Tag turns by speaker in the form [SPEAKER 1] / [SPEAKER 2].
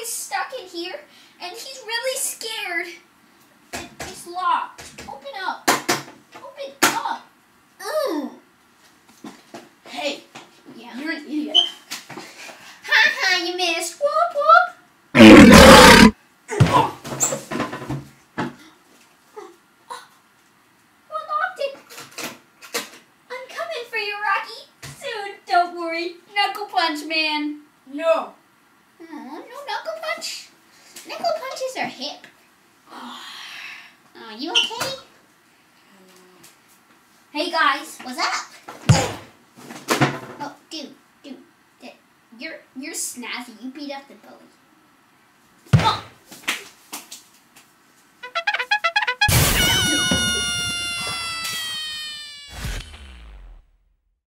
[SPEAKER 1] is stuck in here, and he's really scared. It, it's locked. Open up. Open up. Ooh.
[SPEAKER 2] Hey,
[SPEAKER 1] Yeah.
[SPEAKER 2] you're an idiot.
[SPEAKER 1] Ha ha, you missed. Whoop whoop. Who locked it? I'm coming for you, Rocky. Soon. Don't worry. Knuckle punch, man.
[SPEAKER 2] No.
[SPEAKER 1] Oh, no knuckle punch. Are hip. Are you okay? Hey guys, what's up? Oh, dude, dude, you're you're snazzy. You beat up the bully.